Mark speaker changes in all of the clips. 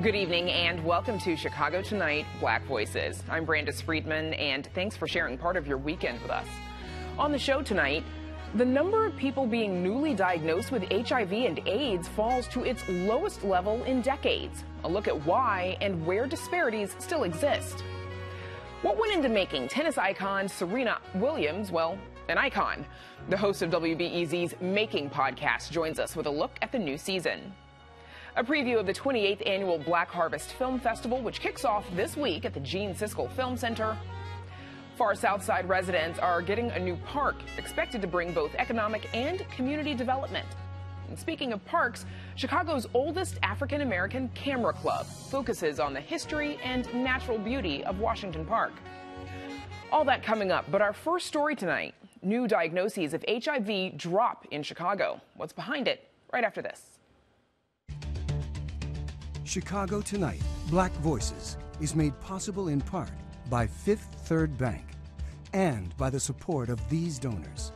Speaker 1: Good evening and welcome to Chicago Tonight Black Voices. I'm Brandis Friedman and thanks for sharing part of your weekend with us. On the show tonight, the number of people being newly diagnosed with HIV and AIDS falls to its lowest level in decades. A look at why and where disparities still exist. What went into making tennis icon Serena Williams, well, an icon? The host of WBEZ's Making podcast joins us with a look at the new season. A preview of the 28th annual Black Harvest Film Festival, which kicks off this week at the Gene Siskel Film Center. Far South Side residents are getting a new park, expected to bring both economic and community development. And speaking of parks, Chicago's oldest African American camera club focuses on the history and natural beauty of Washington Park. All that coming up, but our first story tonight new diagnoses of HIV drop in Chicago. What's behind it? Right after this.
Speaker 2: Chicago Tonight, Black Voices, is made possible in part by Fifth Third Bank and by the support of these donors.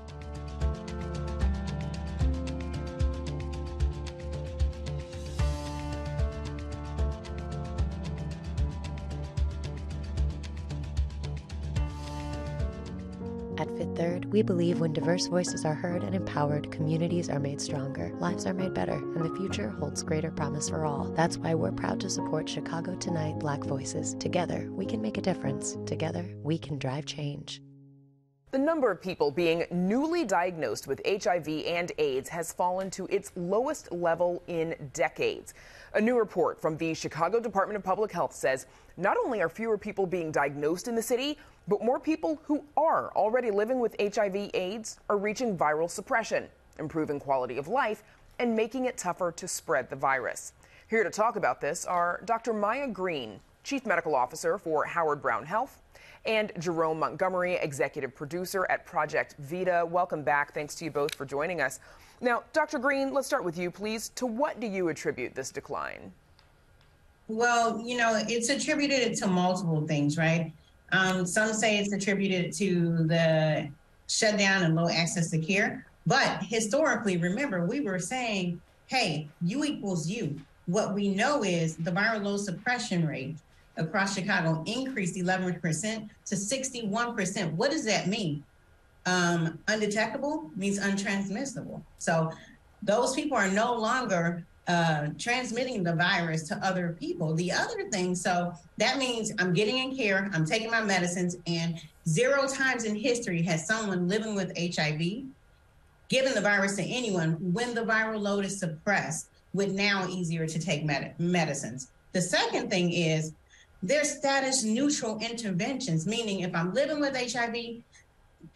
Speaker 3: We believe when diverse voices are heard and empowered, communities are made stronger, lives are made better, and the future holds greater promise for all. That's why we're proud to support Chicago Tonight Black Voices. Together, we can make a difference. Together, we can drive change.
Speaker 1: The number of people being newly diagnosed with HIV and AIDS has fallen to its lowest level in decades. A new report from the Chicago Department of Public Health says not only are fewer people being diagnosed in the city, but more people who are already living with HIV AIDS are reaching viral suppression, improving quality of life, and making it tougher to spread the virus. Here to talk about this are Dr. Maya Green, Chief Medical Officer for Howard Brown Health, and Jerome Montgomery, Executive Producer at Project VIDA. Welcome back. Thanks to you both for joining us. Now, Dr. Green, let's start with you, please. To what do you attribute this decline?
Speaker 4: Well, you know, it's attributed to multiple things, right? Um, some say it's attributed to the shutdown and low access to care. But historically, remember, we were saying, hey, U equals U. What we know is the viral load suppression rate across Chicago increased 11% to 61%. What does that mean? Um, undetectable means untransmissible. So those people are no longer uh, transmitting the virus to other people. The other thing, so that means I'm getting in care, I'm taking my medicines, and zero times in history has someone living with HIV given the virus to anyone when the viral load is suppressed with now easier to take med- medicines. The second thing is they're status neutral interventions, meaning if I'm living with HIV,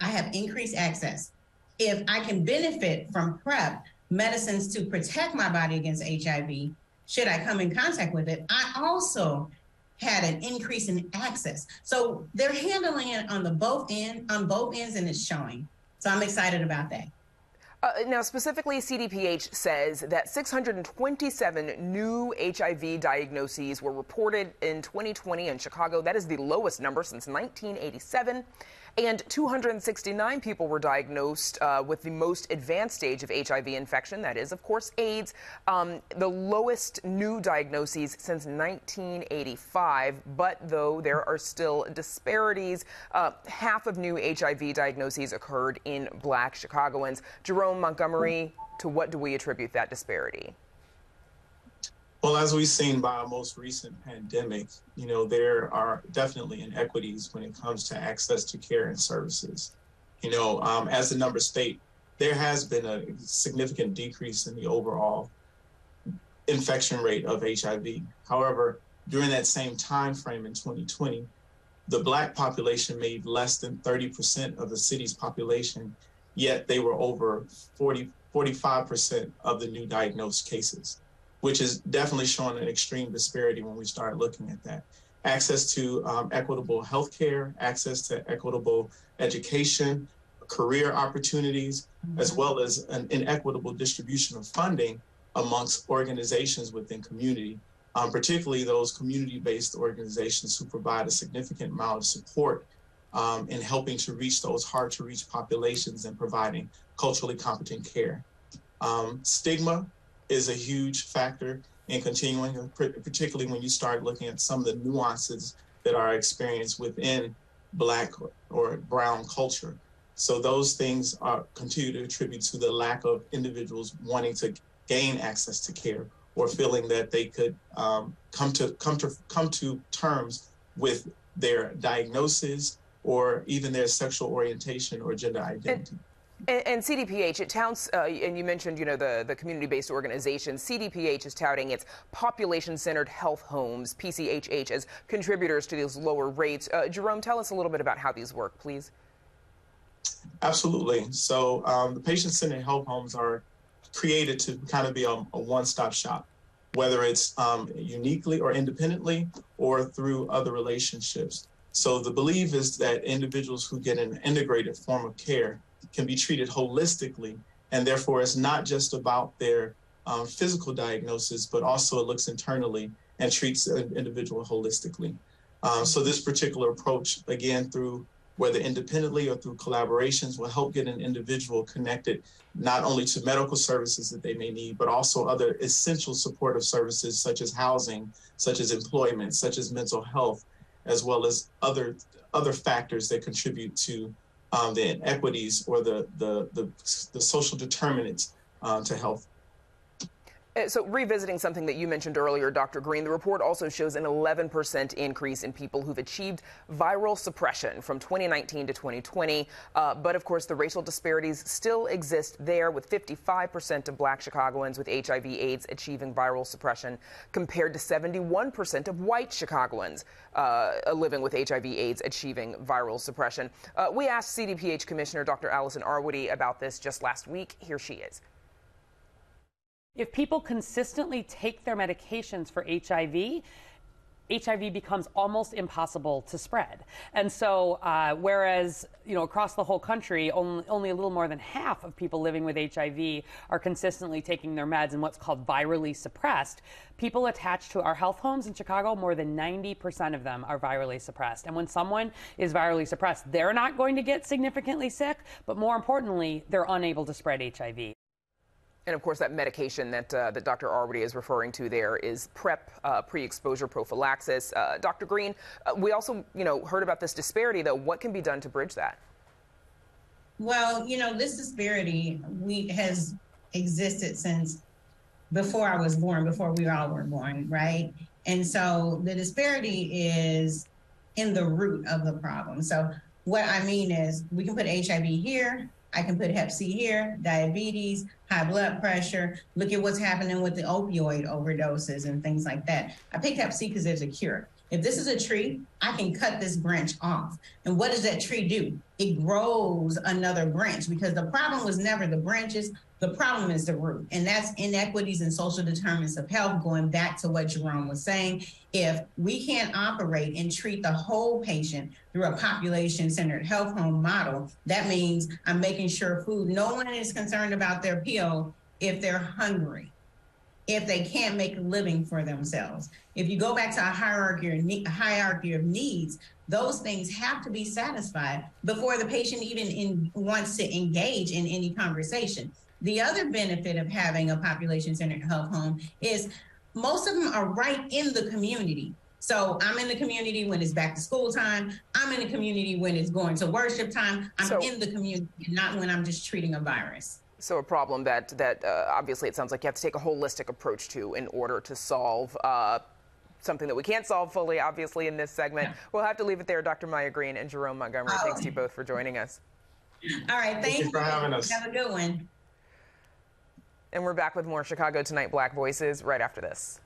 Speaker 4: I have increased access. If I can benefit from PrEP, medicines to protect my body against HIV, should I come in contact with it, I also had an increase in access. So they're handling it on the both end, on both ends, and it's showing. So I'm excited about that.
Speaker 1: Uh, now, specifically, CDPH says that 627 new HIV diagnoses were reported in 2020 in Chicago. That is the lowest number since 1987. And 269 people were diagnosed uh, with the most advanced stage of HIV infection, that is, of course, AIDS, um, the lowest new diagnoses since 1985. But though there are still disparities, uh, half of new HIV diagnoses occurred in black Chicagoans. Jerome Montgomery, to what do we attribute that disparity?
Speaker 5: Well, as we've seen by our most recent pandemic, you know, there are definitely inequities when it comes to access to care and services. You know, um, as the numbers state, there has been a significant decrease in the overall infection rate of HIV. However, during that same time frame in 2020, the Black population made less than 30% of the city's population, yet they were over 40, 45% of the new diagnosed cases which is definitely showing an extreme disparity when we start looking at that. Access to um, equitable healthcare, access to equitable education, career opportunities, mm-hmm. as well as an inequitable distribution of funding amongst organizations within community, um, particularly those community-based organizations who provide a significant amount of support um, in helping to reach those hard-to-reach populations and providing culturally competent care. Um, stigma is a huge factor. in continuing, particularly when you start looking at some of the nuances that are experienced within Black or Brown culture. So those things are continue to attribute to the lack of individuals wanting to gain access to care or feeling that they could um, come to come to come to terms with their diagnosis or even their sexual orientation or gender identity.
Speaker 1: And- and, CDPH, it touts, uh, and you mentioned, you know, the, the community-based organization. CDPH is touting its population-centered health homes, PCHH, as contributors to these lower rates. Uh, Jerome, tell us a little bit about how these work, please.
Speaker 5: Absolutely. So um, the patient-centered health homes are created to kind of be a, a one-stop shop, whether it's um, uniquely or independently or through other relationships. So the belief is that individuals who get an integrated form of care can be treated holistically. And therefore, it's not just about their um, physical diagnosis, but also it looks internally and treats an individual holistically. Um, so, this particular approach, again, through whether independently or through collaborations, will help get an individual connected not only to medical services that they may need, but also other essential supportive services such as housing, such as employment, such as mental health, as well as other other factors that contribute to um, the inequities or the, the, the, the social determinants uh, to health.
Speaker 1: Uh, so, revisiting something that you mentioned earlier, Dr. Green, the report also shows an 11% increase in people who've achieved viral suppression from 2019 to 2020. Uh, but of course, the racial disparities still exist there, with 55% of black Chicagoans with HIV/AIDS achieving viral suppression, compared to 71% of white Chicagoans uh, living with HIV/AIDS achieving viral suppression. Uh, we asked CDPH Commissioner Dr. Allison Arwady about this just last week. Here she is.
Speaker 6: If people consistently take their medications for HIV, HIV becomes almost impossible to spread. And so, uh, whereas, you know, across the whole country, only, only, a little more than half of people living with HIV are consistently taking their meds and what's called virally suppressed, people attached to our health homes in Chicago, more than 90% of them are virally suppressed. And when someone is virally suppressed, they're not going to get significantly sick, but more importantly, they're unable to spread HIV.
Speaker 1: And of course, that medication that, uh, that Dr. Arwady is referring to there is PrEP, uh, pre-exposure prophylaxis. Uh, Dr. Green, uh, we also, you know, heard about this disparity, though. What can be done to bridge that?
Speaker 4: Well, you know, this disparity we has existed since before I was born, before we all were born, right? And so the disparity is in the root of the problem. So what I mean is we can put HIV here, I can put hep C here, diabetes, high blood pressure. Look at what's happening with the opioid overdoses and things like that. I picked hep C because there's a cure. If this is a tree, I can cut this branch off. And what does that tree do? It grows another branch because the problem was never the branches. The problem is the root, and that's inequities and social determinants of health. Going back to what Jerome was saying, if we can't operate and treat the whole patient through a population centered health home model, that means I'm making sure food, no one is concerned about their pill if they're hungry, if they can't make a living for themselves. If you go back to a hierarchy, a hierarchy of needs, those things have to be satisfied before the patient even in, wants to engage in any conversation. The other benefit of having a population centered health home is most of them are right in the community. So I'm in the community when it's back to school time. I'm in the community when it's going to worship time. I'm so, in the community, not when I'm just treating a virus.
Speaker 1: So a problem that that uh, obviously it sounds like you have to take a holistic approach to in order to solve. Uh, something that we can't solve fully, obviously, in this segment. Yeah. We'll have to leave it there. Dr. Maya Green and Jerome Montgomery, oh. thanks to you both for joining us.
Speaker 4: All right, thank, thank you for having us. Have a good one.
Speaker 1: And we're back with more Chicago Tonight Black Voices right after this.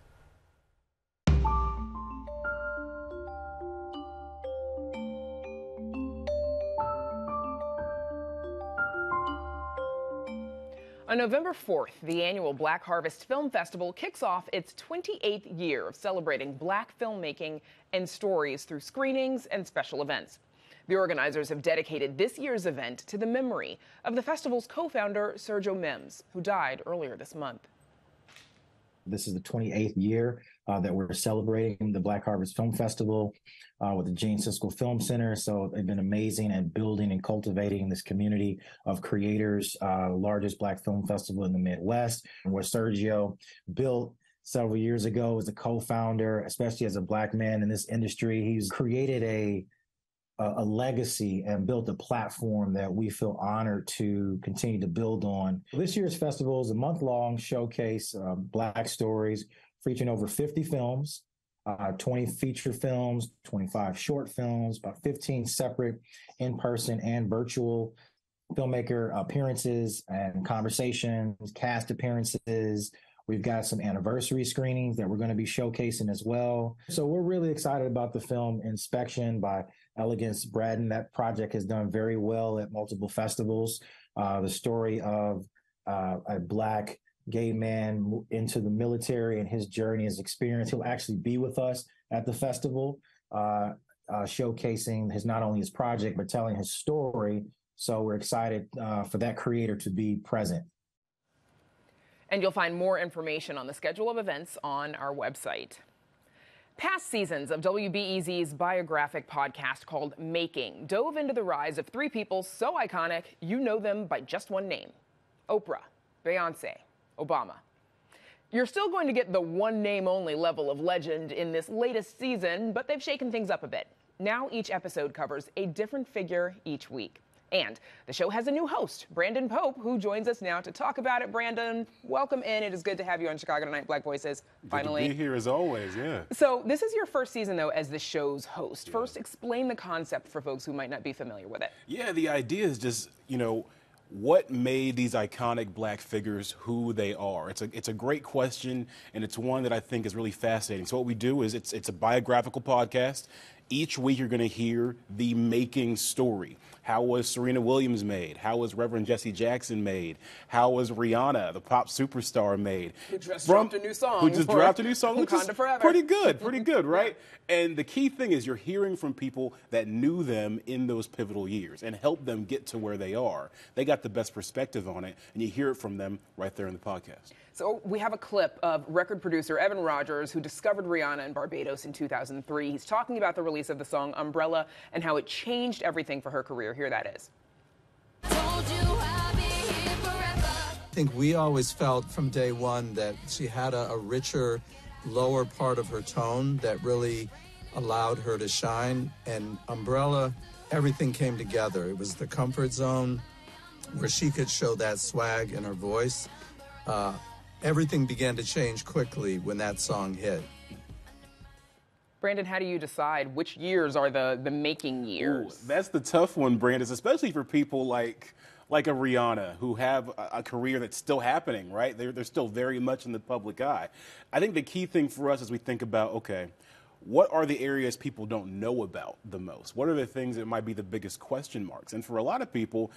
Speaker 1: On November 4th, the annual Black Harvest Film Festival kicks off its 28th year of celebrating black filmmaking and stories through screenings and special events. The organizers have dedicated this year's event to the memory of the festival's co founder, Sergio Mims, who died earlier this month.
Speaker 7: This is the 28th year uh, that we're celebrating the Black Harvest Film Festival uh, with the Gene Siskel Film Center. So they've been amazing at building and cultivating this community of creators, uh, largest Black film festival in the Midwest, where Sergio built several years ago as a co-founder, especially as a black man in this industry. He's created a a legacy and built a platform that we feel honored to continue to build on. This year's festival is a month long showcase, uh, Black Stories, featuring over 50 films, uh, 20 feature films, 25 short films, about 15 separate in person and virtual filmmaker appearances and conversations, cast appearances. We've got some anniversary screenings that we're going to be showcasing as well. So we're really excited about the film Inspection by Elegance Bratton. That project has done very well at multiple festivals. Uh, the story of uh, a black gay man into the military and his journey, his experience. He'll actually be with us at the festival, uh, uh showcasing his not only his project but telling his story. So we're excited uh, for that creator to be present.
Speaker 1: And you'll find more information on the schedule of events on our website. Past seasons of WBEZ's biographic podcast called Making dove into the rise of three people so iconic you know them by just one name Oprah, Beyonce, Obama. You're still going to get the one name only level of legend in this latest season, but they've shaken things up a bit. Now each episode covers a different figure each week. And the show has a new host, Brandon Pope, who joins us now to talk about it. Brandon, welcome in. It is good to have you on Chicago Tonight Black Voices. Finally.
Speaker 8: Good to be here as always, yeah.
Speaker 1: So, this is your first season, though, as the show's host. Yeah. First, explain the concept for folks who might not be familiar with it.
Speaker 8: Yeah, the idea is just, you know, what made these iconic black figures who they are? It's a it's a great question, and it's one that I think is really fascinating. So what we do is it's it's a biographical podcast. Each week you're going to hear the making story. How was Serena Williams made? How was Reverend Jesse Jackson made? How was Rihanna, the pop superstar, made?
Speaker 1: Who just From, dropped a new song.
Speaker 8: Who just dropped a new song, which is
Speaker 1: Forever.
Speaker 8: pretty good, pretty good, right? And the key thing is you're hearing from people that knew them in those pivotal years and helped them get to where they are. They got the best perspective on it, and you hear it from them right there in the podcast.
Speaker 1: So we have a clip of record producer Evan Rogers, who discovered Rihanna in Barbados in 2003. He's talking about the release of the song Umbrella and how it changed everything for her career. Here that is.
Speaker 9: I think we always felt from day one that she had a, a richer, lower part of her tone that really allowed her to shine. And Umbrella, everything came together. It was the comfort zone where she could show that swag in her voice. Uh, everything began to change quickly when that song hit.
Speaker 1: Brandon, how do you decide which years are the, the making years?
Speaker 8: Ooh, that's the tough one, Brandon, especially for people like like a Rihanna who have a, a, career that's still happening, right? They're, they're still very much in the public eye. I think the key thing for us as we think about, okay, what are the areas people don't know about the most? What are the things that might be the biggest question marks? And for a lot of people,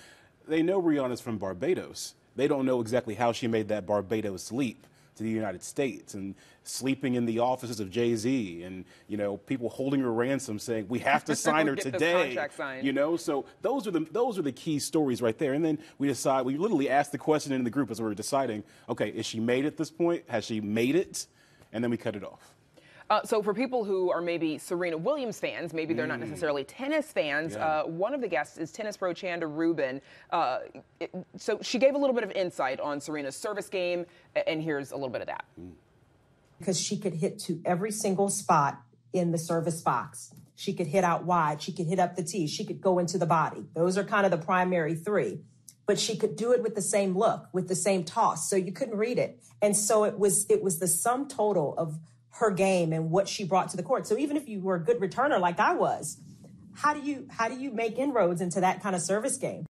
Speaker 8: they know Rihanna's from Barbados they don't know exactly how she made that Barbados leap to the United States and sleeping in the offices of Jay Z and you know people holding her ransom saying we have to sign her today. You know, so those are the those are the key stories right there. And then we decide we literally ask the question in the group as we are deciding, okay, is she made at this point? Has she made it? And then we cut it off.
Speaker 1: Uh, so for people who are maybe Serena Williams fans, maybe they're mm. not necessarily tennis fans, yeah. uh, one of the guests is tennis pro Chanda Rubin. Uh, it, so she gave a little bit of insight on Serena's service game, and here's a little bit of that.
Speaker 10: Mm. Because she could hit to every single spot in the service box. She could hit out wide. She could hit up the tee. She could go into the body. Those are kind of the primary three. But she could do it with the same look, with the same toss. So you couldn't read it. And so it was it was the sum total of her game and what she brought to the court. So even if you were a good returner like I was, how do you how do you make inroads into that kind of service game?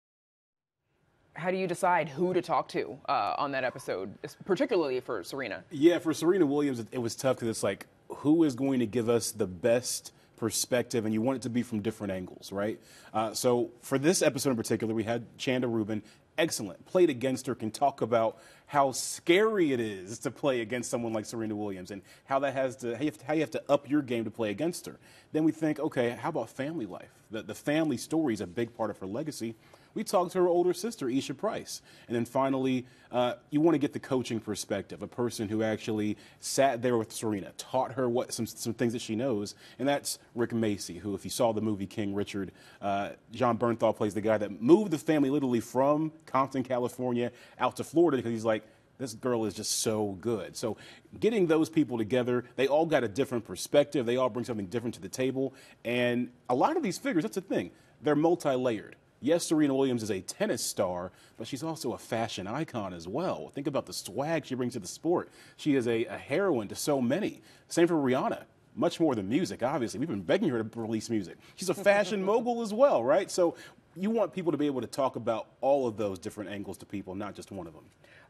Speaker 1: How do you decide who to talk to uh, on that episode, particularly for Serena?
Speaker 8: Yeah, for Serena Williams, it, it was tough because it's like who is going to give us the best perspective, and you want it to be from different angles, right? Uh, so for this episode in particular, we had Chanda Rubin excellent. Played against her, can talk about how scary it is to play against someone like Serena Williams and how that has to how you have to, how you have to up your game to play against her. Then we think, okay, how about family life? The, the family story is a big part of her legacy. We talked to her older sister, Isha Price. And then finally, uh, you want to get the coaching perspective, a person who actually sat there with Serena, taught her what some, some things that she knows. And that's Rick Macci, who, if you saw the movie King Richard, uh, Jon Bernthal plays the guy that moved the family literally from Compton, California, out to Florida because he's like, this girl is just so good. So getting those people together, they all got a different perspective. They all bring something different to the table. And a lot of these figures, that's the thing, they're multi layered. Yes, Serena Williams is a tennis star, but she's also a fashion icon as well. Think about the swag she brings to the sport. She is a, a heroine to so many. Same for Rihanna much more than music, obviously. We've been begging her to release music. She's a fashion mogul as well, right? So you want people to be able to talk about all of those different angles to people, not just one of them.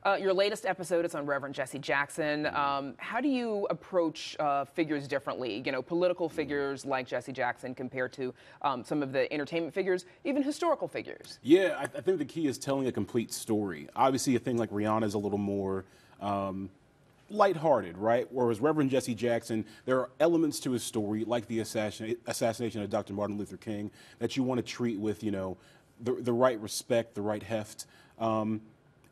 Speaker 1: Uh, your latest episode is on Reverend Jesse Jackson. Um, how do you approach uh, figures differently? You know, political figures like Jesse Jackson compared to um, some of the entertainment figures, even historical figures.
Speaker 8: Yeah, I, I, think the key is telling a complete story. Obviously, a thing like Rihanna is a little more. Um, lighthearted, right? Whereas Reverend Jesse Jackson, there are elements to his story, like the assassin- assassination of Dr. Martin Luther King, that you want to treat with, you know, the, the right respect, the right heft. Um,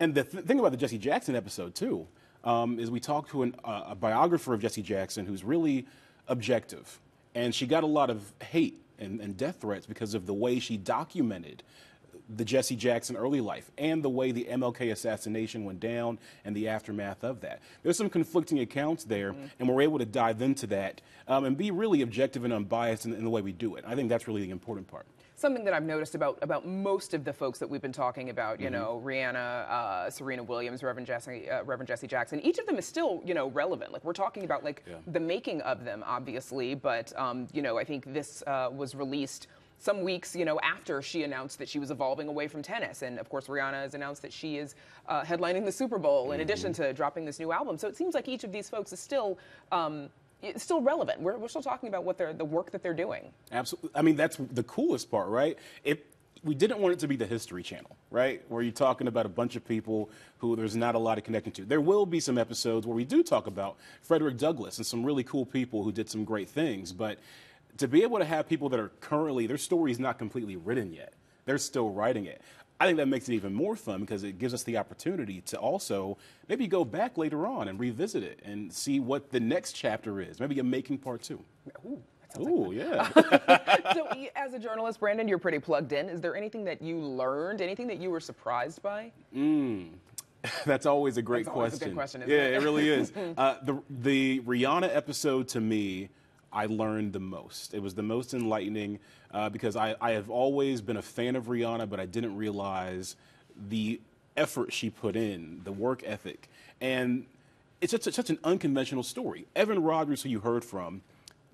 Speaker 8: and the th- thing about the Jesse Jackson episode too um, is we talked to an, uh, a biographer of Jesse Jackson who's really objective, and she got a lot of hate and, and death threats because of the way she documented the Jesse Jackson early life and the way the MLK assassination went down and the aftermath of that. There's some conflicting accounts there, mm-hmm. and we're able to dive into that um, and be really objective and unbiased in, in the way we do it. I think that's really the important part
Speaker 1: something that I've noticed about about most of the folks that we've been talking about, you mm-hmm. know, Rihanna, uh, Serena Williams, Reverend Jesse, uh, Reverend Jesse Jackson. Each of them is still, you know, relevant. Like we're talking about like yeah. the making of them, obviously, but um, you know, I think this uh, was released some weeks, you know, after she announced that she was evolving away from tennis, and of course, Rihanna has announced that she is uh, headlining the Super Bowl in mm-hmm. addition to dropping this new album. So it seems like each of these folks is still. Um, it's still relevant. We're, we're still talking about what they're the work that they're doing.
Speaker 8: Absolutely. I mean, that's the coolest part, right? If we didn't want it to be the History Channel, right? Where you're talking about a bunch of people who there's not a lot of connection to. There will be some episodes where we do talk about Frederick Douglass and some really cool people who did some great things. But to be able to have people that are currently, their story is not completely written yet, they're still writing it. I think that makes it even more fun because it gives us the opportunity to also maybe go back later on and revisit it and see what the next chapter is. Maybe a making part two.
Speaker 1: Ooh.
Speaker 8: Ooh, yeah.
Speaker 1: so, as a journalist, Brandon, you're pretty plugged in. Is there anything that you learned, anything that you were surprised by?
Speaker 8: Mm. That's always a great
Speaker 1: That's
Speaker 8: question.
Speaker 1: A question
Speaker 8: yeah,
Speaker 1: it?
Speaker 8: it? really is. Uh, the the Rihanna episode to me, I learned the most. It was the most enlightening uh, because I, I have always been a fan of Rihanna, but I didn't realize the effort she put in, the work ethic. And it's such, a, such an unconventional story. Evan Rogers, who you heard from,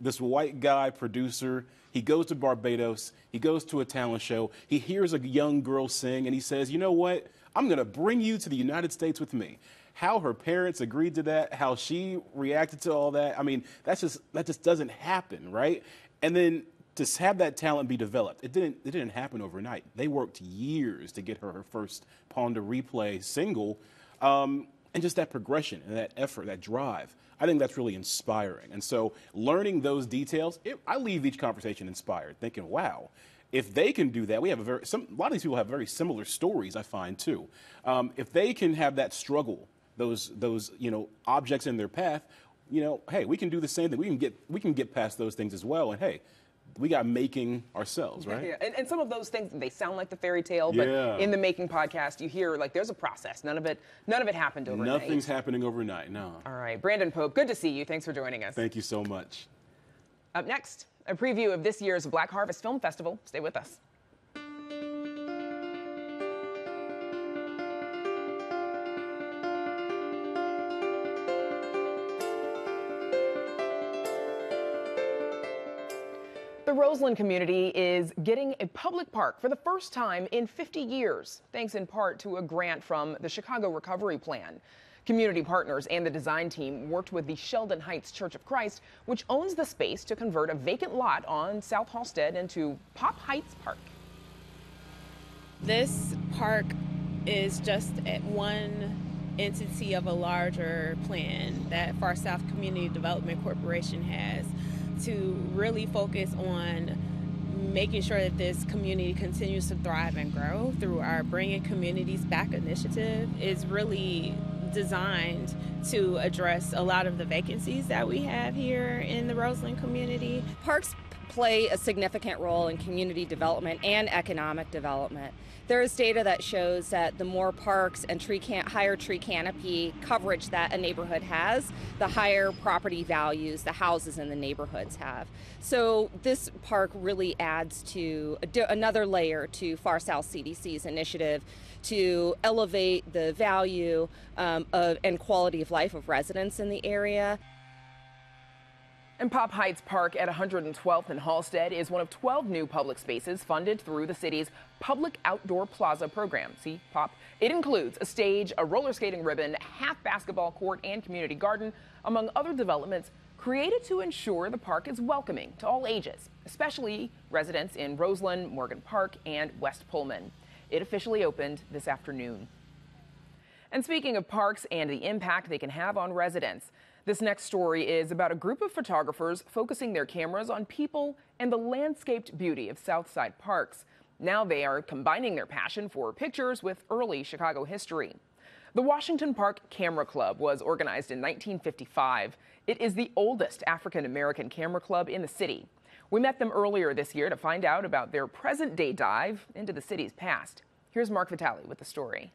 Speaker 8: this white guy producer, he goes to Barbados, he goes to a talent show, he hears a young girl sing, and he says, You know what? I'm going to bring you to the United States with me. How her parents agreed to that, how she reacted to all that. I mean, that's just that just doesn't happen, right? And then to have that talent be developed, it didn't, it didn't happen overnight. They worked years to get her her first Pon de Replay single. Um, and just that progression and that effort, that drive, I think that's really inspiring. And so learning those details, it, I leave each conversation inspired, thinking, wow, if they can do that, we have a very, some, a lot of these people have very similar stories, I find too. Um, if they can have that struggle, those, those, you know, objects in their path, you know, hey, we can do the same thing. We can get, we can get past those things as well. And hey, we got making ourselves, right?
Speaker 1: Yeah, and, and, some of those things they sound like the fairy tale, but
Speaker 8: yeah.
Speaker 1: in the making podcast, you hear like there's a process. None of it, none of it happened overnight.
Speaker 8: Nothing's happening overnight. No.
Speaker 1: All right, Brandon Pope, good to see you. Thanks for joining us.
Speaker 8: Thank you so much.
Speaker 1: Up next, a preview of this year's Black Harvest Film Festival. Stay with us. The Roseland community is getting a public park for the first time in 50 years, thanks in part to a grant from the Chicago Recovery Plan. Community partners and the design team worked with the Sheldon Heights Church of Christ, which owns the space to convert a vacant lot on South Halsted into Pop Heights Park.
Speaker 11: This park is just one entity of a larger plan that Far South Community Development Corporation has to really focus on making sure that this community continues to thrive and grow through our Bringing Communities Back initiative is really designed to address a lot of the vacancies that we have here in the Roseland community.
Speaker 12: Parks play a significant role in community development and economic development. There is data that shows that the more parks and tree can- higher tree canopy coverage that a neighborhood has, the higher property values the houses in the neighborhoods have. So this park really adds to another layer to Far South CDC's initiative to elevate the value um, of, and quality of life of residents in the area.
Speaker 1: And Pop Heights Park at 112th and Halsted is one of 12 new public spaces funded through the city's Public Outdoor Plaza program. See, Pop? It includes a stage, a roller skating ribbon, half basketball court, and community garden, among other developments created to ensure the park is welcoming to all ages, especially residents in Roseland, Morgan Park, and West Pullman. It officially opened this afternoon. And speaking of parks and the impact they can have on residents, this next story is about a group of photographers focusing their cameras on people and the landscaped beauty of Southside parks. Now they are combining their passion for pictures with early Chicago history. The Washington Park Camera Club was organized in 1955. It is the oldest African American camera club in the city. We met them earlier this year to find out about their present day dive into the city's past. Here's Marc Vitali with the story.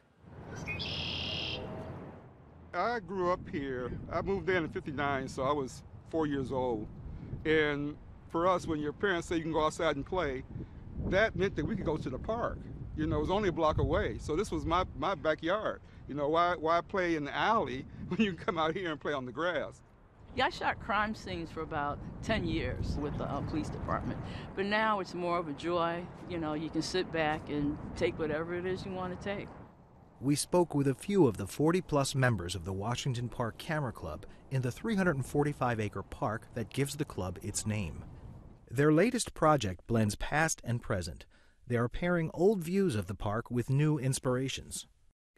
Speaker 13: I grew up here. I moved in in 59, so I was four years old. And for us, when your parents say you can go outside and play, that meant that we could go to the park. You know, it was only a block away. So this was my, my backyard. You know, why, why play in the alley when you can come out here and play on the grass?
Speaker 14: Yeah, I shot crime scenes for about 10 years with the uh, police department. But now it's more of a joy. You know, you can sit back and take whatever it is you want to take
Speaker 15: we spoke with a few of the 40 plus members of the Washington Park Camera Club in the 345 acre park that gives the club its name. Their latest project blends past and present. They are pairing old views of the park with new inspirations.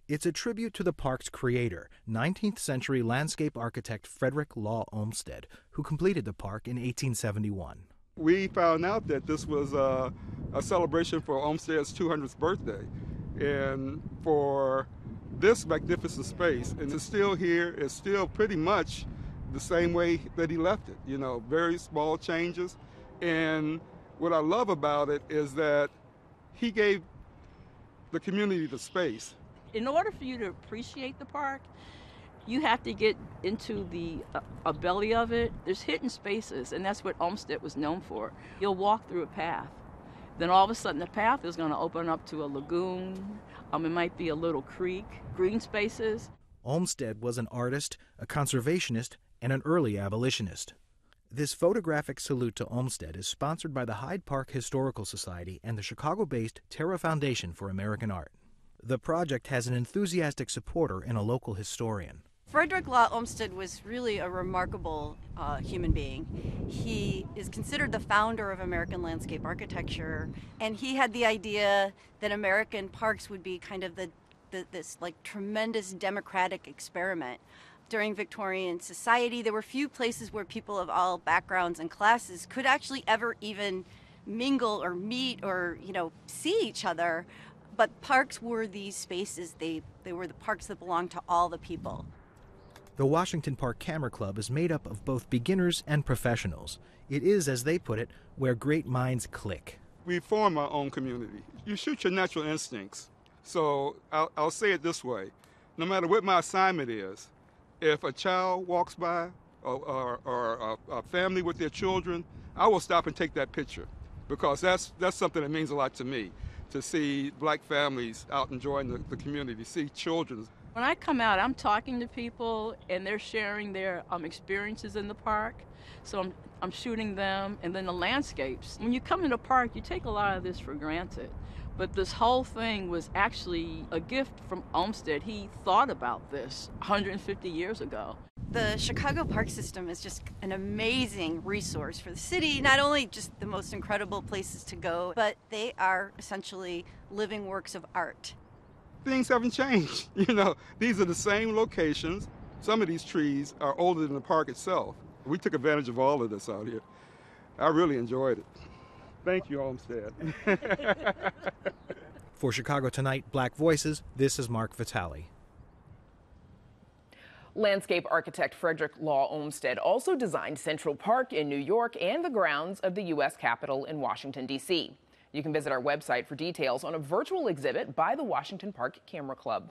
Speaker 15: It's a tribute to the park's creator, 19th century landscape architect Frederick Law Olmsted, who completed the park in 1871.
Speaker 13: We found out that this was a, a celebration for Olmsted's 200th birthday and for this magnificent space. And it's still here, it's still pretty much the same way that he left it, you know, very small changes. And what I love about it is that he gave the community the space.
Speaker 14: In order for you to appreciate the park, you have to get into the uh, belly of it. There's hidden spaces, and that's what Olmsted was known for. You'll walk through a path, then all of a sudden the path is going to open up to a lagoon. Um, it might be a little creek, green spaces.
Speaker 15: Olmsted was an artist, a conservationist, and an early abolitionist. This photographic salute to Olmsted is sponsored by the Hyde Park Historical Society and the Chicago based Terra Foundation for American Art. The project has an enthusiastic supporter in a local historian.
Speaker 16: Frederick Law Olmsted was really a remarkable uh, human being. He is considered the founder of American landscape architecture, and he had the idea that American parks would be kind of the, the this like tremendous democratic experiment. During Victorian society, there were few places where people of all backgrounds and classes could actually ever even mingle or meet or you know see each other but parks were these spaces they they were the parks that belonged to all the people
Speaker 15: the Washington Park Camera Club is made up of both beginners and professionals. It is, as they put it, where great minds click.
Speaker 13: We form our own community. You shoot your natural instincts. So I'll, I'll say it this way no matter what my assignment is, if a child walks by or, or, or a, a, family with their children, I will stop and take that picture because that's, that's something that means a lot to me to see black families out enjoying the, the community, see children
Speaker 14: when I come out, I'm talking to people and they're sharing their um, experiences in the park. So I'm, I'm shooting them and then the landscapes. When you come in the park, you take a lot of this for granted. But this whole thing was actually a gift from Olmsted. He thought about this 150 years ago.
Speaker 16: The Chicago park system is just an amazing resource for the city. Not only just the most incredible places to go, but they are essentially living works of art
Speaker 13: things haven't changed. You know, these are the same locations. Some of these trees are older than the park itself. We took advantage of all of this out here. I really enjoyed it. Thank you, Olmsted.
Speaker 15: For Chicago Tonight, Black Voices, this is Marc Vitali.
Speaker 1: Landscape architect Frederick Law Olmsted also designed Central Park in New York and the grounds of the U.S. Capitol in Washington, D.C. You can visit our website for details on a virtual exhibit by the Washington Park Camera Club.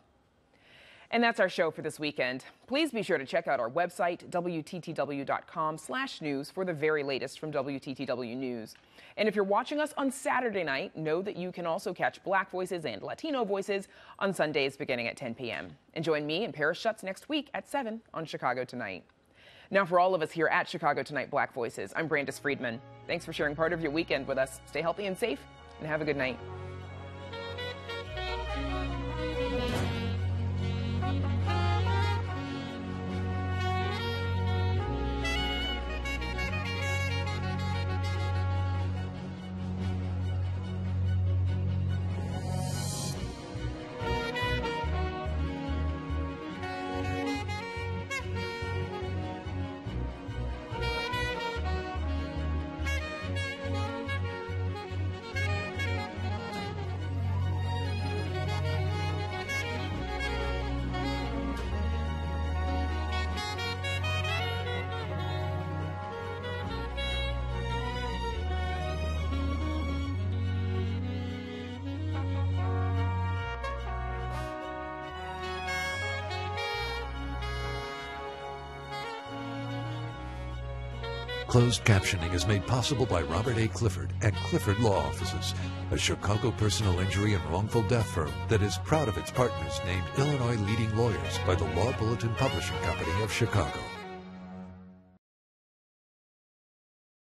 Speaker 1: And that's our show for this weekend. Please be sure to check out our website, wttw.com/news, for the very latest from WTTW News. And if you're watching us on Saturday night, know that you can also catch Black Voices and Latino Voices on Sundays beginning at 10 p.m. And join me and Paris Schutz next week at 7 on Chicago Tonight. Now, for all of us here at Chicago Tonight Black Voices, I'm Brandis Friedman. Thanks for sharing part of your weekend with us. Stay healthy and safe, and have a good night.
Speaker 17: Closed captioning is made possible by Robert A. Clifford and Clifford Law Offices, a Chicago personal injury and wrongful death firm that is proud of its partners named Illinois leading lawyers by the Law Bulletin Publishing Company of Chicago.